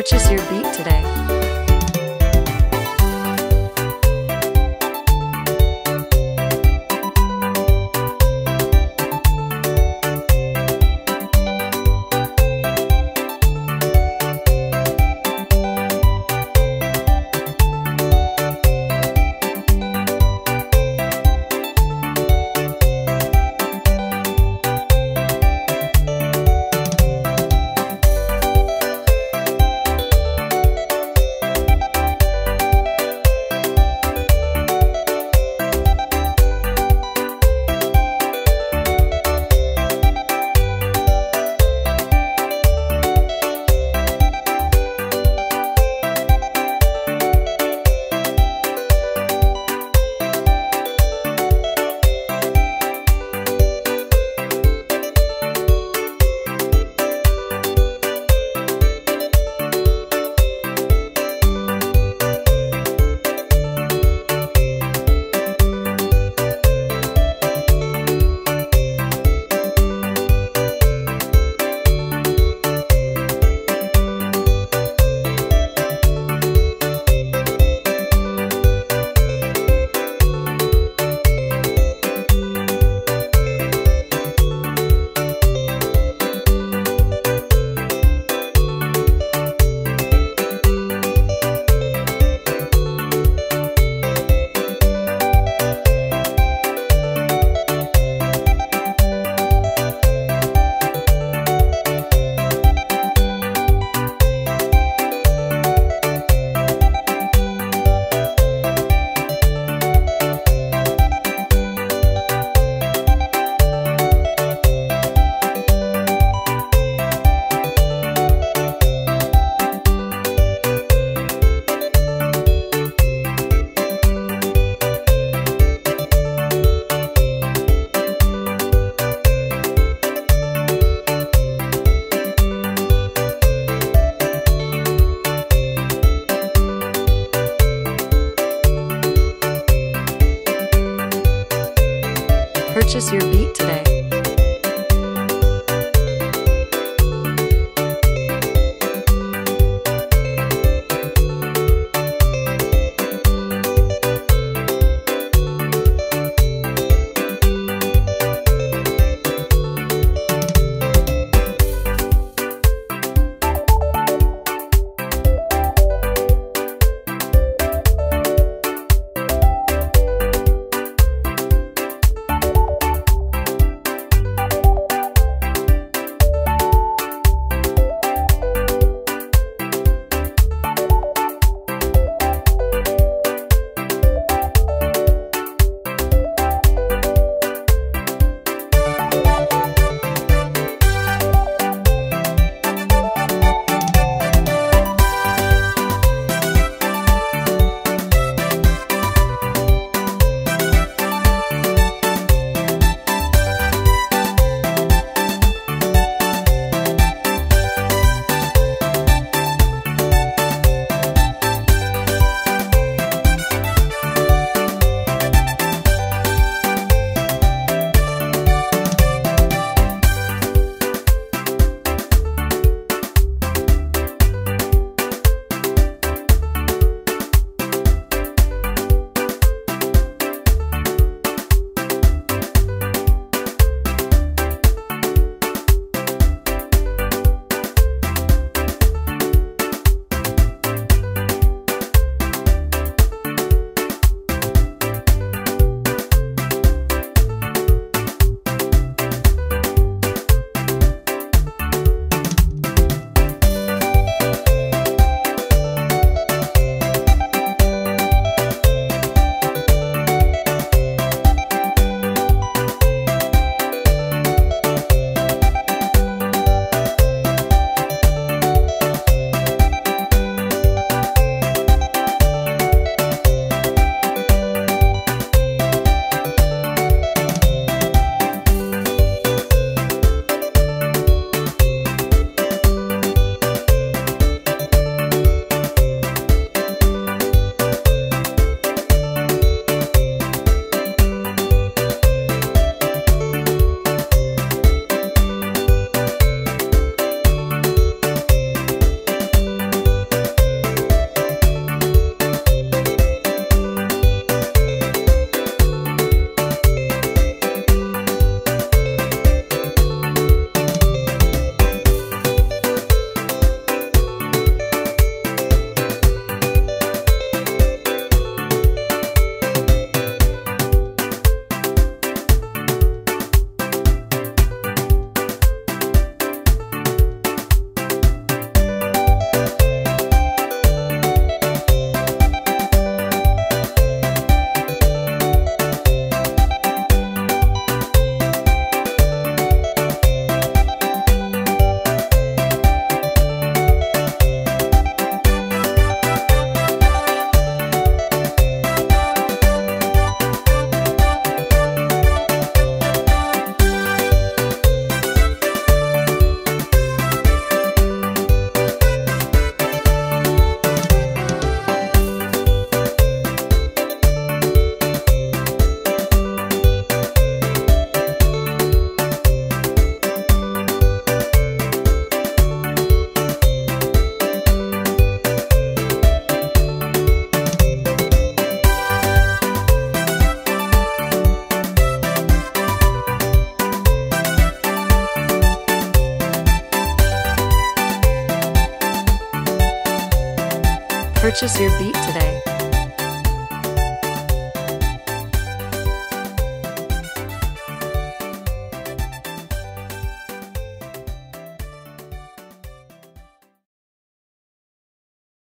Purchase your beat today. Purchase your beat today. Purchase your beat today.